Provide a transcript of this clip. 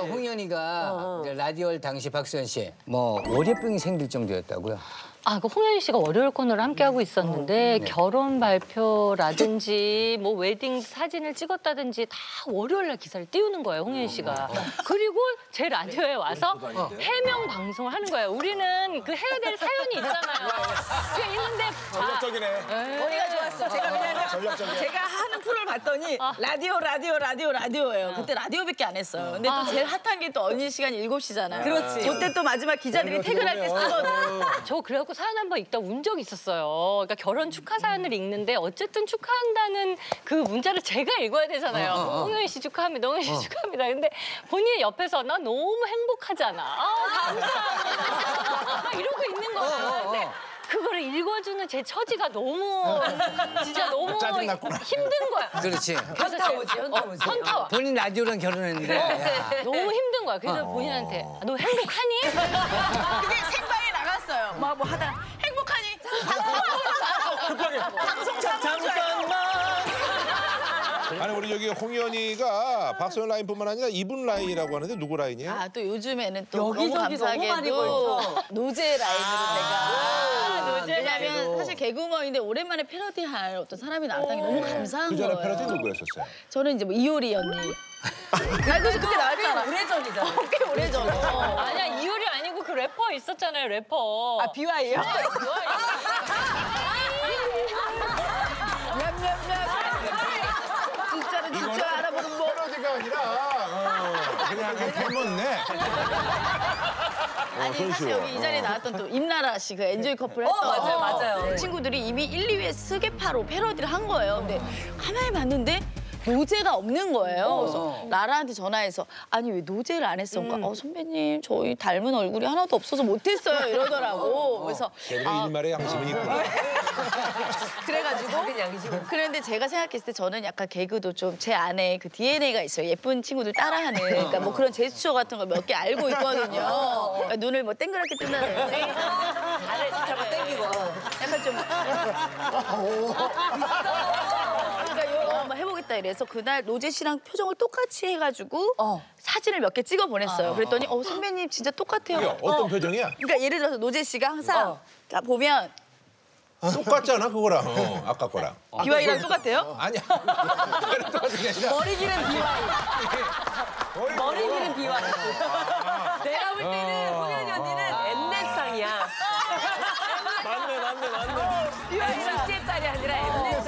홍현희가 이제 라디오를 당시 박소현 씨 뭐 월요병이 생길 정도였다고요. 아, 그 홍현희 씨가 월요일 코너를 함께 하고 있었는데 결혼 발표라든지 뭐 웨딩 사진을 찍었다든지 다 월요일 날 기사를 띄우는 거예요, 홍현희 씨가. 그리고 제 라디오에 와서 해명 방송을 하는 거예요. 우리는 그 해야 될 사연이 있잖아요. 그게 있는데 아, 전략적이네. 좋았어. 제가 왜냐면 전략적이야. 제가 하는 프로를 봤더니 라디오, 라디오, 라디오, 라디오예요. 그때 라디오밖에 안 했어요. 근데 또 제일 핫한 게 또 언니 시간 7시잖아요. 그렇지. 그때 또 마지막 기자들이 퇴근할 때 쓰거든. 저 그래갖고 사연 한 번 읽다 운 적이 있었어요. 그러니까 결혼 축하 사연을 읽는데 어쨌든 축하한다는 그 문자를 제가 읽어야 되잖아요. 홍현희 씨 축하합니다. 홍현희 씨 축하합니다. 근데 본인이 옆에서 나 너무 행복하잖아. 아, 감사합니다. 막 이러고 있는 거예요. 근데 그거를 읽어주는 제 처지가 너무 진짜 너무 짜증났구나. 힘든 거야. 그렇지. 그래서 현타 오지, 현타 오지. 현타 와. 본인 라디오랑 결혼했는데 야, 너무 힘든 거야. 그래서 본인한테 아, 너 행복하니? 그게 생방에 나갔어요. 막 뭐 하다가 행복하니? 방송 아니 우리 여기 홍현희가 박소현 라인뿐만 아니라 이분 라인이라고 하는데 누구 라인이에요? 아, 또 요즘에는 또 너무 여기저기 너무 많이 감사하게도 보여서. 노제 라인으로 제가 노제 왜냐면 라인으로. 사실 개그우먼인데 오래만에 패러디할 어떤 사람이 나왔다는 게 너무 감사한 그 전에 거예요. 패러디 누구였었어요? 저는 이제 뭐 이효리 언니. 아, 그래서 그때 나왔잖아. 오래전이잖아. 꽤 오래전. 어. 아니야 이효리 아니고 그 래퍼 있었잖아요 래퍼. 아, 비와이요? 진짜는 그냥 해먹네. 어, 아니 사실 손쉬워. 여기 이 자리에 나왔던 또 임나라 씨 그 엔조이 커플 했던 맞아요, 맞아요. 친구들이 이미 1, 2위에 스계파로 패러디를 한 거예요. 근데 가만히 봤는데 노제가 없는 거예요. 그래서 라라한테 전화해서 아니 왜 노제를 안 했어? 그러니까 어 선배님 저희 닮은 얼굴이 하나도 없어서 못했어요 이러더라고. 그래서 걔네가 아, 일말에 양심은 있구나. 그래가지고 작은 양심은. 그런데 제가 생각했을 때 저는 약간 개그도 좀 제 안에 그 DNA가 있어요. 예쁜 친구들 따라하는. 그러니까 뭐 그런 제스처 같은 걸 몇 개 알고 있거든요. 그러니까 눈을 뭐 땡그랗게 뜬다든지. 아래 진짜 막 땡기고. 약간 좀. 그러니까 이거 한번 해보겠다 이래서 그날 노제 씨랑 표정을 똑같이 해가지고 사진을 몇 개 찍어 보냈어요. 그랬더니 어 선배님 진짜 똑같아요. 어떤 표정이야? 그러니까 예를 들어서 노제 씨가 항상 딱 보면 똑같잖아 그거랑 어, 아까 거랑. 아, 비와이랑 똑같아요? 아니야. 머리 길은 비와이. 머리, 머리 길은 비와이. 내가 볼 때는 어. 호연이 언니는 어. 옛날상이야. 맞네 맞네 맞네. 비와이 실제 딸이 아니라 옛날.